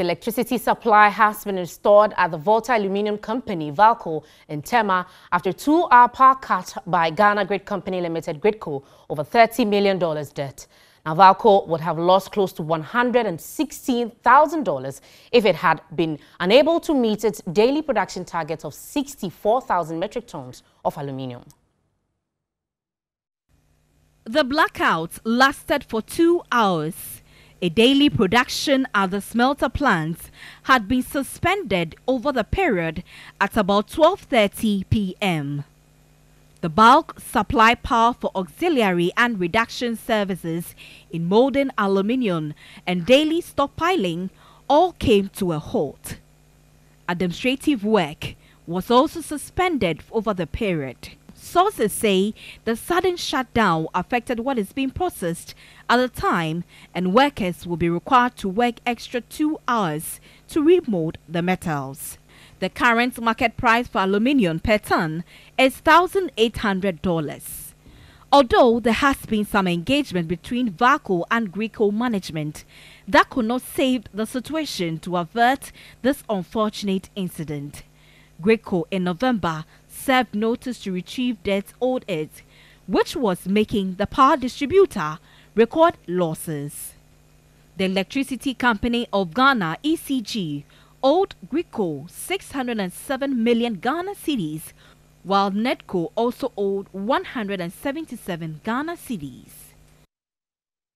Electricity supply has been restored at the Volta Aluminium Company, Valco, in Tema after two-hour power cut by Ghana Grid Company Limited, Gridco, over $30 million debt. Now, Valco would have lost close to $116,000 if it had been unable to meet its daily production target of 64,000 metric tons of aluminium. The blackout lasted for two hours. A daily production at the smelter plants had been suspended over the period at about 12.30 p.m. The bulk supply power for auxiliary and reduction services in molding aluminium and daily stockpiling all came to a halt. Administrative work was also suspended over the period. Sources say the sudden shutdown affected what is being processed at the time, and workers will be required to work extra two hours to remold the metals. The current market price for aluminium per ton is $1,800. Although there has been some engagement between Valco and Gridco management, that could not save the situation to avert this unfortunate incident. Gridco in November served notice to retrieve debts owed it, which was making the power distributor record losses. The Electricity Company of Ghana, ECG, owed Gridco 607 million Ghana cedis, while Nedco also owed 177 Ghana cedis.